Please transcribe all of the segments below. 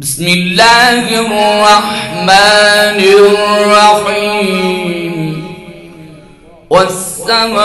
بسم الله الرحمن الرحيم. والسماء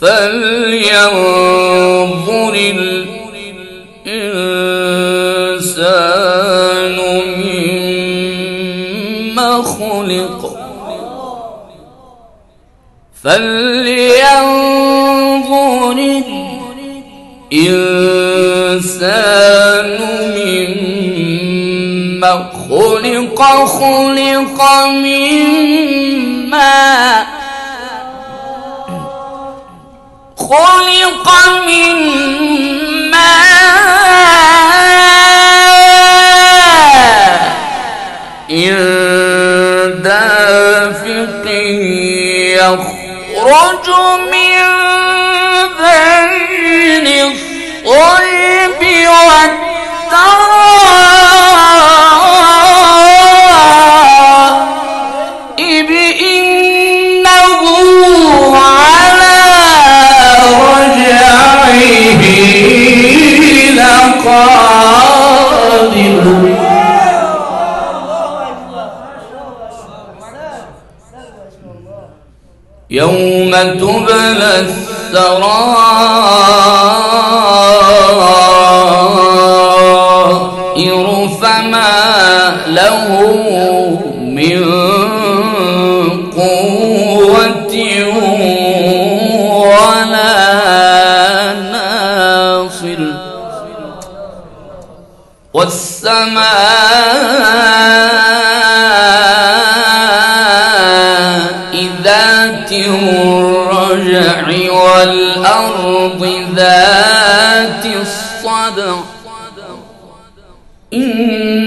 فلينظر الإنسان مما خلق فلينظر إنسان مما خلق خلق مما خلق مما إن دافق يخرج من بين الصلب. لقادر يوم تبلى السرائر فما له والسماء ذات الرجع والأرض ذات الصدع. إنه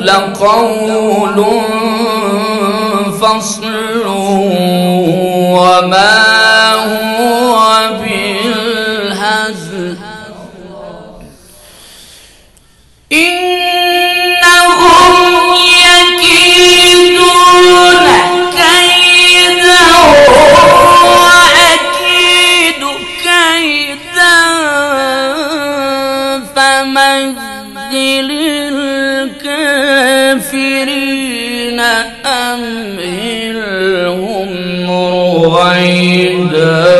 لقول فصل وما هو فمهل الكافرين أمهلهم رويدا.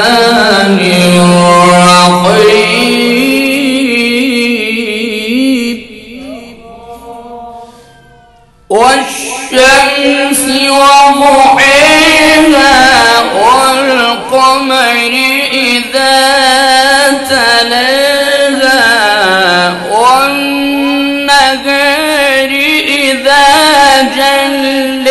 أجل